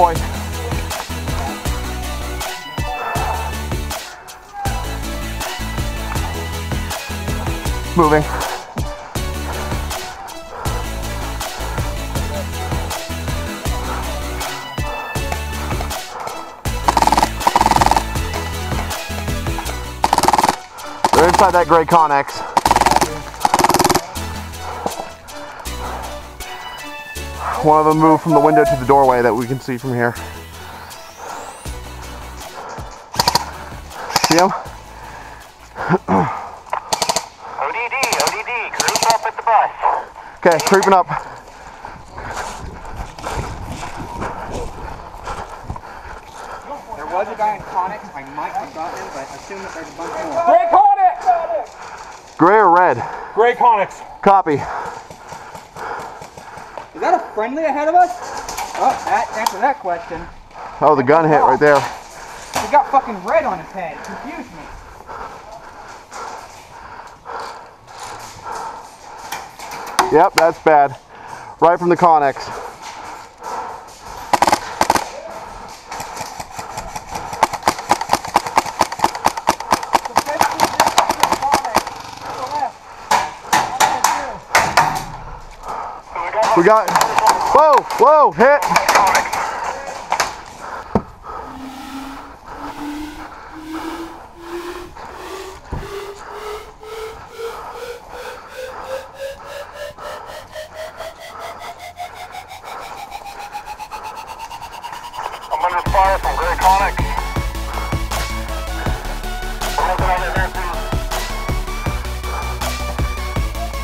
boy. Moving. They're inside that gray Connex. One of them moved from the window to the doorway that we can see from here. See him? ODD, ODD, creep up at the bus. Okay, creeping up. There was a guy in Connex. I might have gotten him, but I assume that there's a bunch more. Gray Connex! Gray or red? Gray Connex. Copy. That friendly ahead of us? Oh, that answer that question. Oh, the gun hit right there. He got fucking red on his head. It confused me. Yep, that's bad. Right from the Connex. We got, whoa, whoa, hit. I'm under fire from Gray Connex. I'm looking over there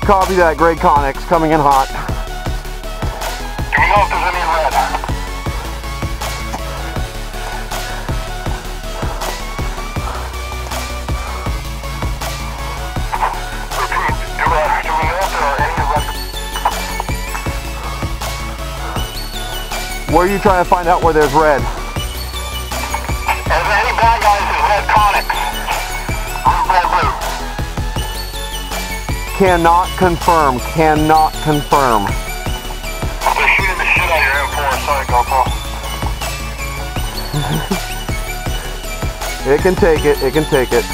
too. Copy that, Gray Connex coming in hot. You trying to find out where there's red? Is any bad guys in Red Connex? Red Blue. Cannot confirm, cannot confirm. I'm just shooting the shit out of your M4. Sorry, GoPro. It can take it, it can take it.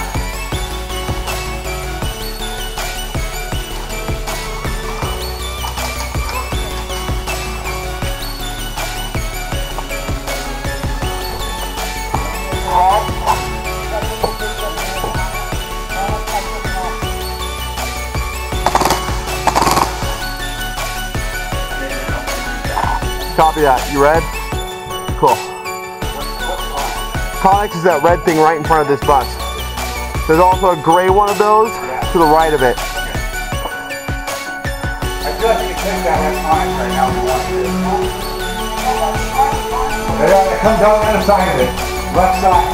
That. You red? Cool. Connex is that red thing right in front of this bus. There's also a gray one of those to the right of it. I feel like you can take that at Connex right now to. Uh, come down the other side of it. Left side.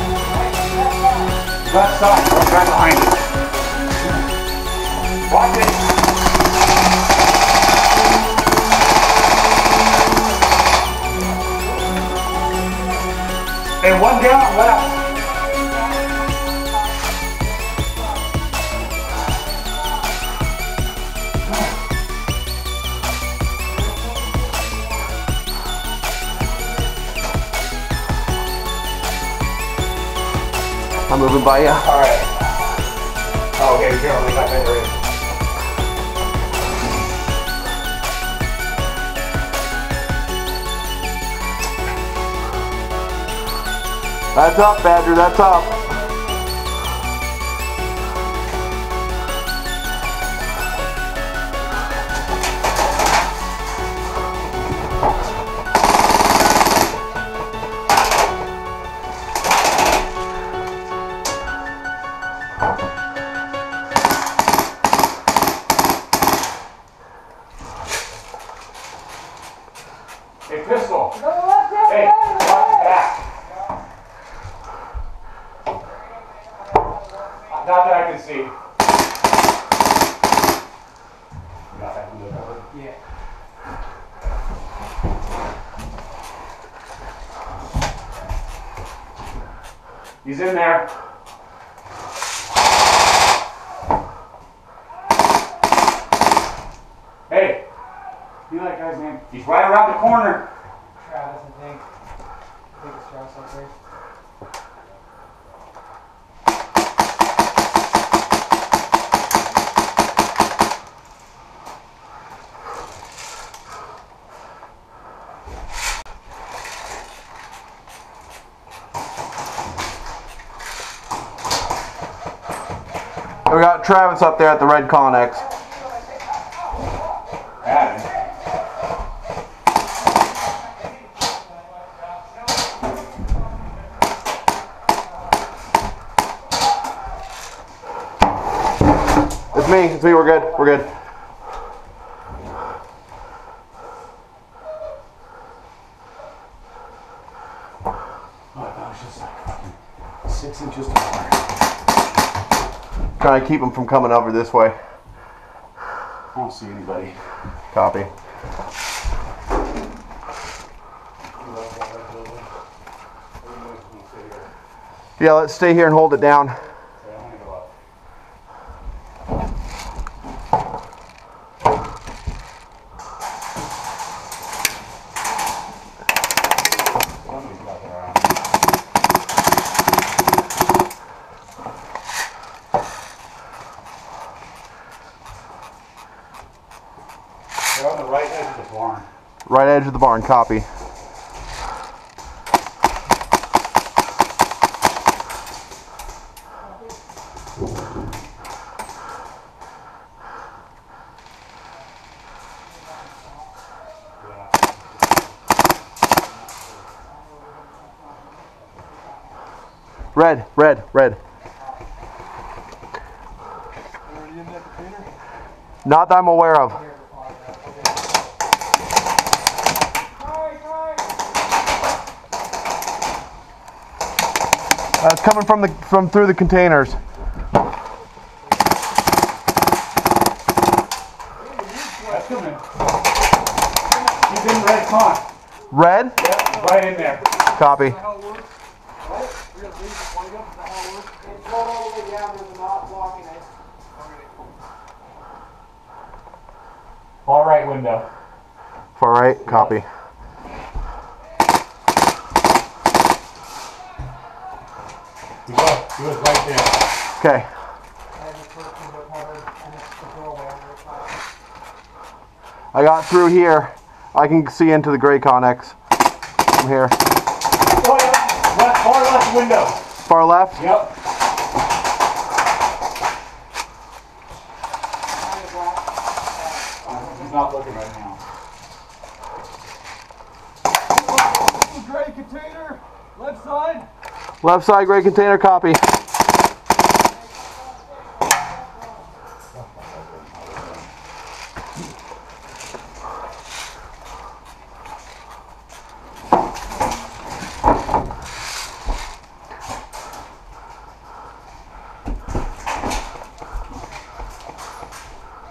Left side. Right behind it. Watch it. Hey, one down, left. I'm moving by you. All right. Oh, okay, here, we ready. That's up, Badger, that's up. Hey, pistol. Hey, watch back. See. Got that window? Yeah. He's in there. Hey, you know that guy's name? He's right around the corner. Travis, I think. We Travis up there at the Red Connex. It's me. It's me. We're good. We're good. Oh, that was just like fucking six inches taller. Trying to keep them from coming over this way. I don't see anybody. Copy. Yeah, let's stay here and hold it down. Somebody's got their arm. They're on the right edge of the barn. Right edge of the barn. Copy. Red, red, red. Not that I'm aware of. Uh, That's coming from the from through the containers. That's coming. He's in red con. Red? Yep, right in there. Copy. how it works? Right? We're gonna doorway on the top. I got through here. I can see into the gray Connex from here. Oh yeah, left, far left window. Far left. Yep. Kind of. He's not looking right now. Gray container, left side. Left side gray container. Copy.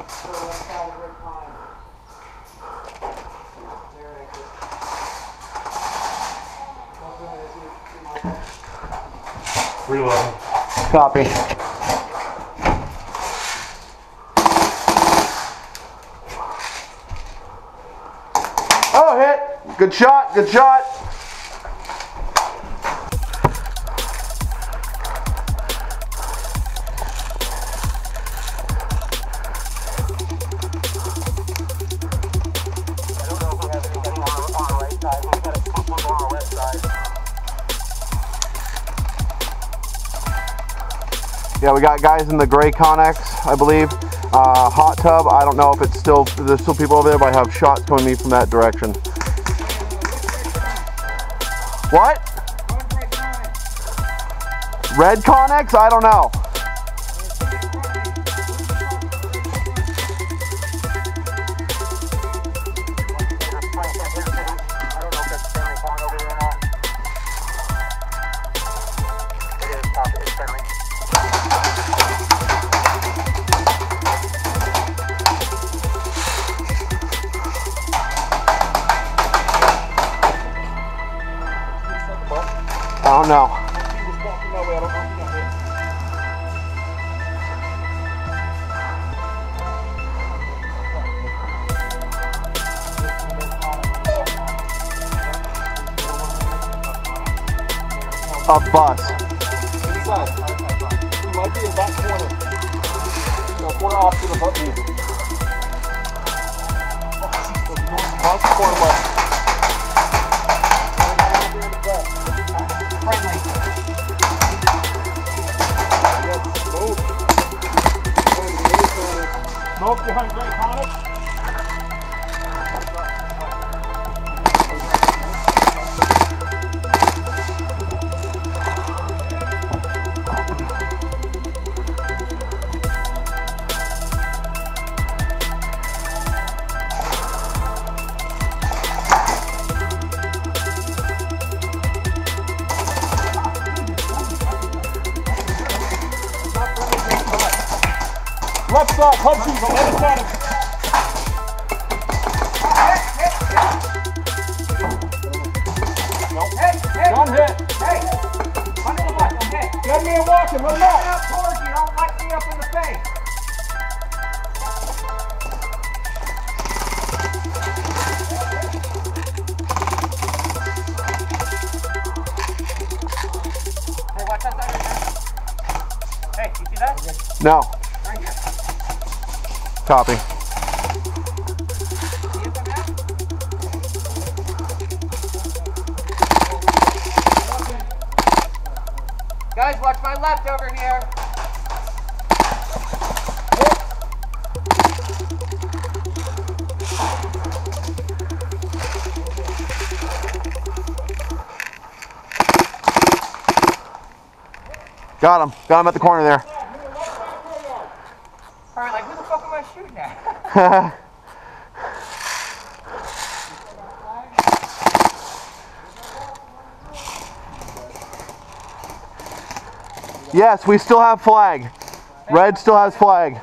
So left side of Red Pine. There it is. Don't do it, see- see my- Reload. Copy. Oh, hit. Good shot. Good shot. Yeah, we got guys in the gray Connex, I believe. Uh, hot tub. I don't know if it's still there's still people over there, but I have shots coming me from that direction. What? Red Connex? I don't know. The button. Off the corner left. Smoke behind Gray Connex. Left side, punches on the other side of Hey, hey, One hit. hey! Under the bus, okay? Dead man walking, run him up towards you, don't light me up in the face. Hey, watch that side right there. Hey, you see that? No. Copy. See it coming out? Guys, watch my left over here. Got him. Got him at the corner there. All right, like who the fuck am I shooting at? yes, we still have flag. Red still has flag.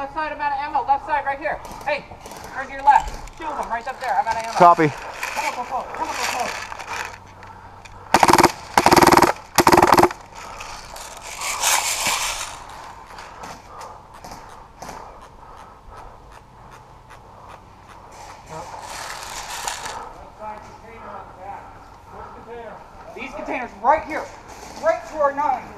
Left side, I'm out of ammo. Left side, right here. Hey, turn to your left. Two of them right up there. I'm out of ammo. Copy. Come up, come up, come up, come up. These containers right here, right to our nine.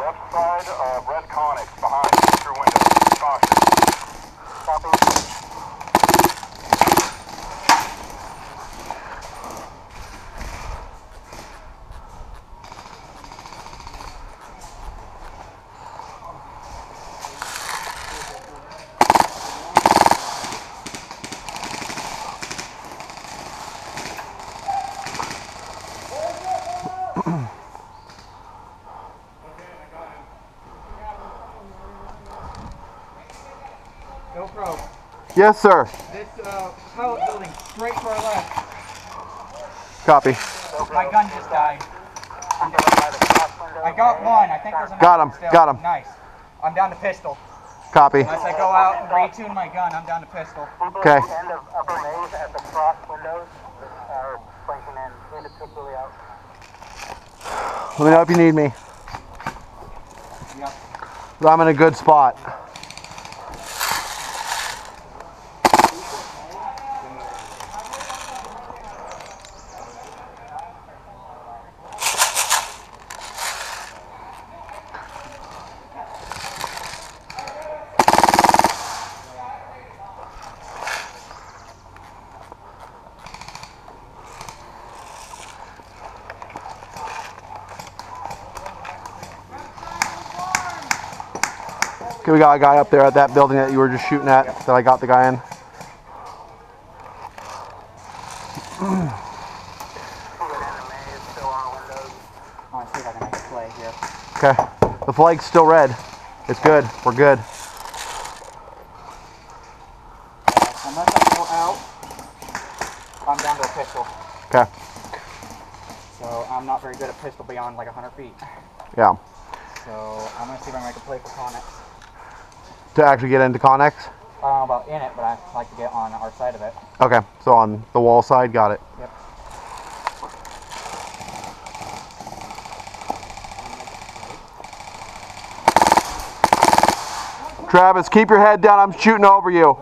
Left side, uh, red Connex behind your window. Caution. Copy. GoPro. Yes, sir. This uh, pallet building straight to our left. Copy. My gun just died. I got one. I think there's another Got him, still. got him. Nice. I'm down to pistol. Copy. Unless I go out and retune my gun, I'm down to pistol. Okay. End of upper maze at the cross windows are blinking in individually out. Let me know if you need me. Yep. I'm in a good spot. Okay, we got a guy up there at that building that you were just shooting at that I got the guy in. I want to see if I can make a play here. Okay. The flag's still red. It's good. We're good. Unless I go out, I'm down to a pistol. Okay. So I'm not very good at pistol beyond like 100 feet. Yeah. So I'm gonna see if I can make a play for Connex. To actually get into Connex? I don't know about in it, but I like to get on our side of it. Okay, so on the wall side, got it. Yep. Travis, keep your head down. I'm shooting over you.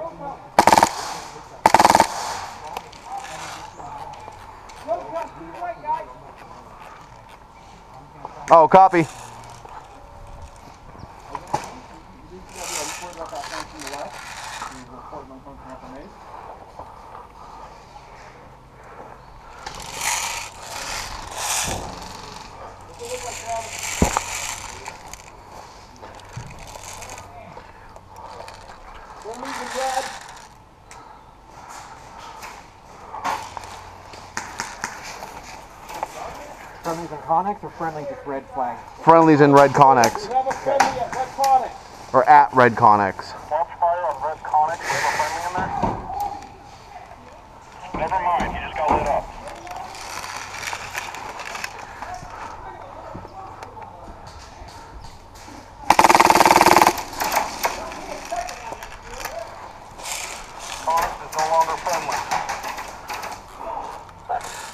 Oh, copy. Friendlies and Connex or friendly just red flag? Friendlies in Red Connex. have a friendly at Red Connex. Or at Red Connex. Watch fire on Red Connex. Do you have a friendly in there? Never mind. He just got lit up. Connex is no longer friendly.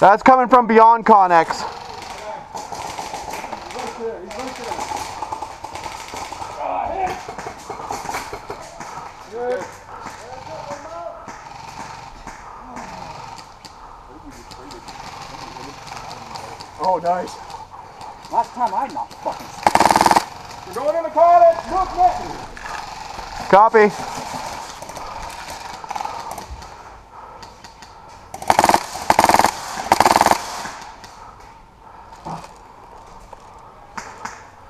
That's coming from beyond Connex. Oh, nice. Last time I knocked fucking. We're going in the Connex. Look, look. Copy.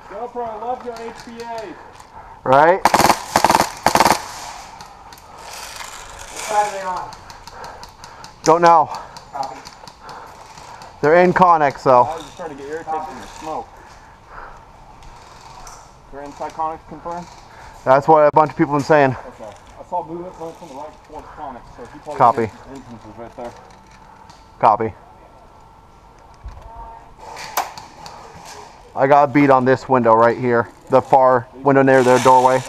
GoPro, I love your HPA. Right? What side are they on? Don't know. Copy. They're in Connex though. Oh, I was just starting to get irritated from the smoke. They're inside Connex confirmed? That's what a bunch of people have been saying. Okay. I saw movement going from the right towards Connex, so he probably Copy. entrance is right there. Copy. I got a beat on this window right here. The far window near their doorway.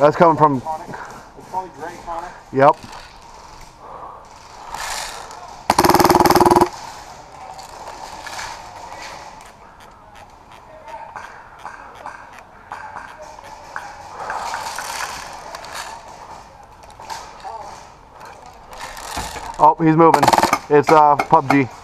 That's coming from, yep. Oh, he's moving. It's uh, PUBG.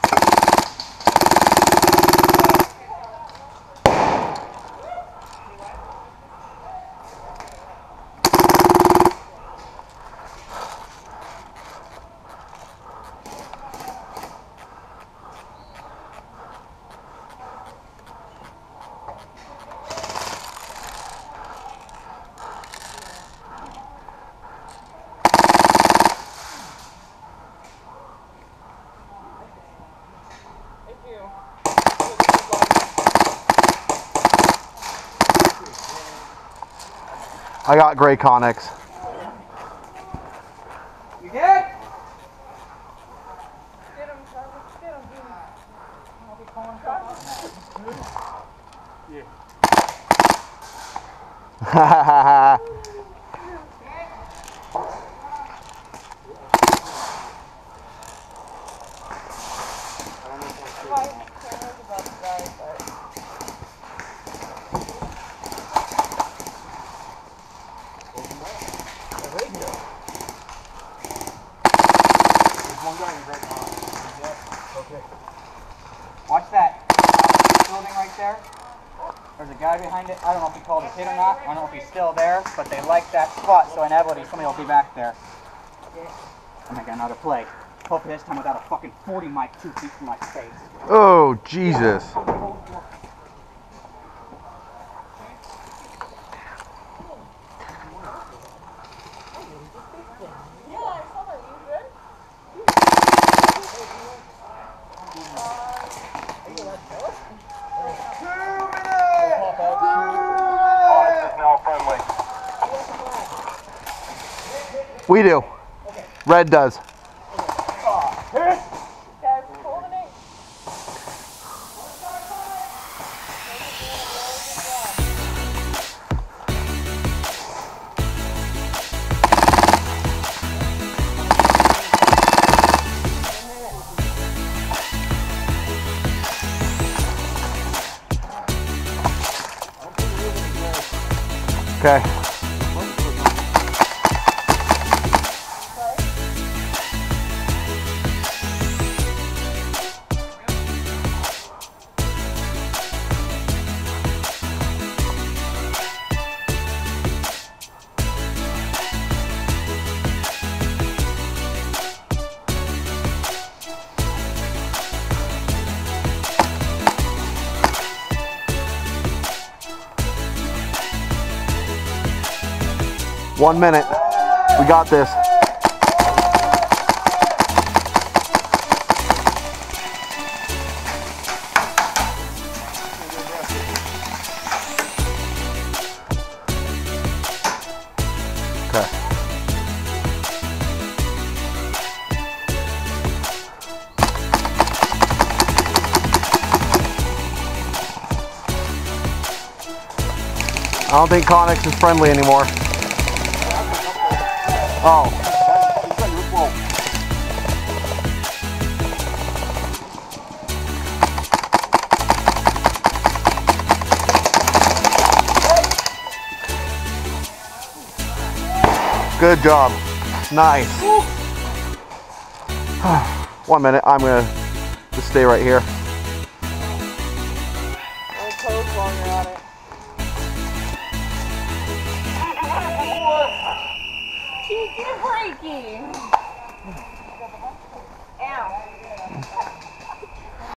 I got gray Connex. You good? There's one guy in gray Connex. Yep. Okay. Watch that building right there. There's a guy behind it. I don't know if he called his hit or not. I don't know if he's still there, but they like that spot, so inevitably somebody will be back there. I'm making another play. Hopefully this time without a fucking 40 mic two feet from my face. oh, Jesus. We do. Red does. One minute. We got this. I don't think Connex is friendly anymore. Oh. Good job. Nice. One minute. I'm gonna just stay right here.